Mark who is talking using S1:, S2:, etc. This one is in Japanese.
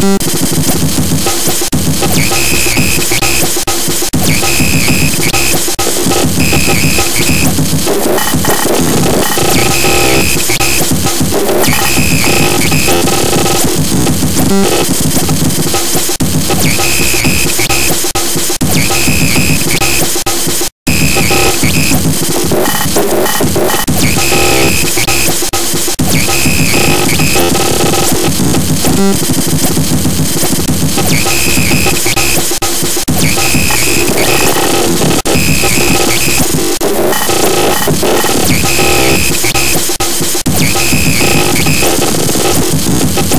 S1: you